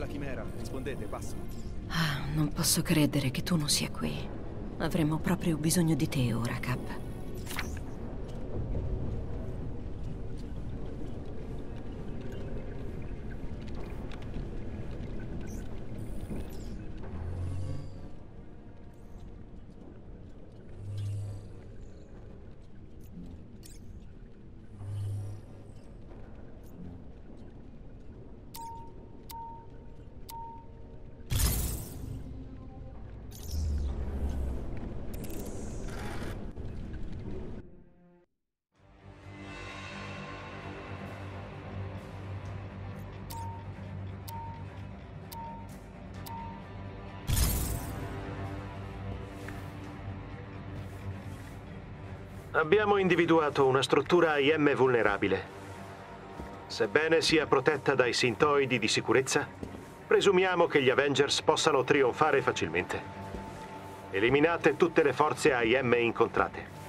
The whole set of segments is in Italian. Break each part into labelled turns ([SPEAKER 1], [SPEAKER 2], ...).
[SPEAKER 1] La chimera. Rispondete, passo.
[SPEAKER 2] Ah, non posso credere che tu non sia qui. Avremmo proprio bisogno di te ora, Cap.
[SPEAKER 3] Abbiamo individuato una struttura IM vulnerabile. Sebbene sia protetta dai sintoidi di sicurezza, presumiamo che gli Avengers possano trionfare facilmente. Eliminate tutte le forze AIM incontrate.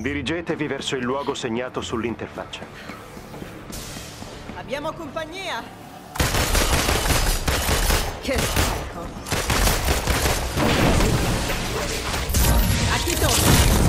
[SPEAKER 3] Dirigetevi verso il luogo segnato sull'interfaccia.
[SPEAKER 4] Abbiamo compagnia! Che schifo! A chi tocca?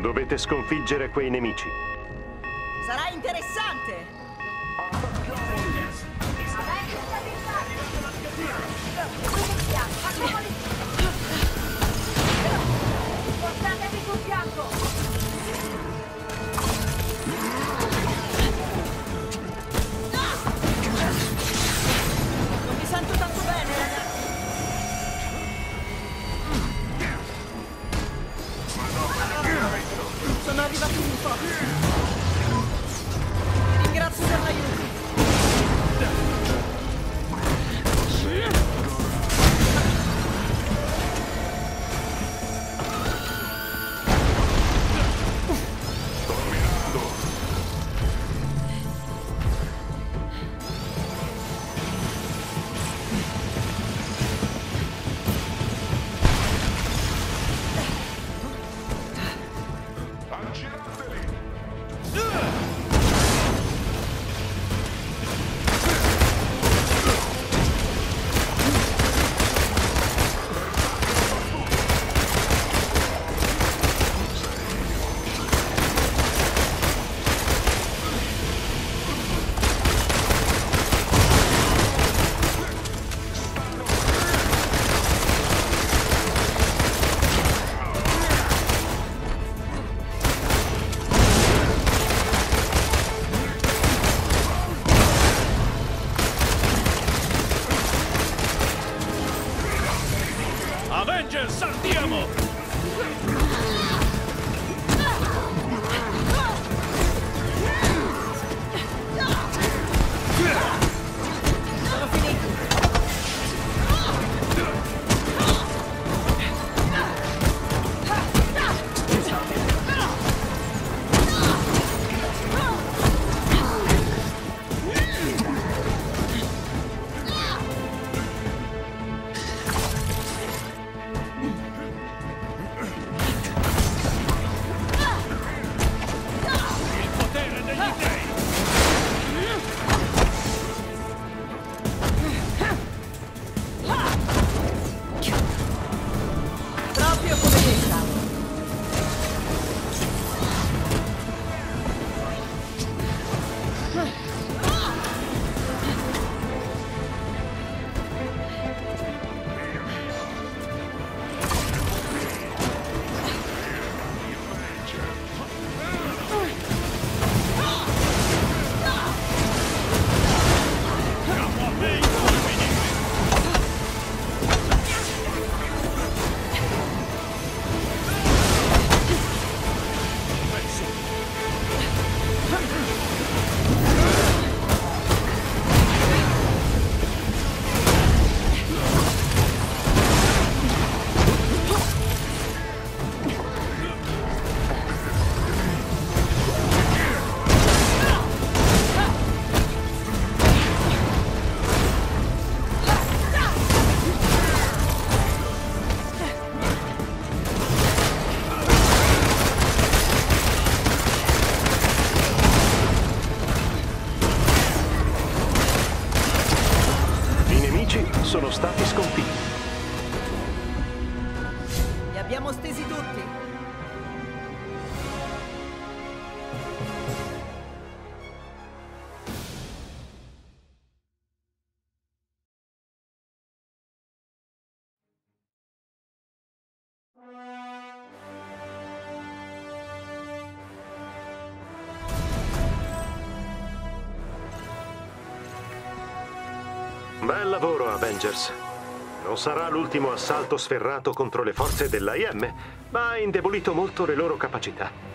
[SPEAKER 3] Dovete sconfiggere quei nemici.
[SPEAKER 4] Sarà interessante!
[SPEAKER 3] Sono stati sconfitti.
[SPEAKER 4] Li abbiamo stesi tutti.
[SPEAKER 3] Bel lavoro, Avengers. Non sarà l'ultimo assalto sferrato contro le forze dell'AIM, ma ha indebolito molto le loro capacità.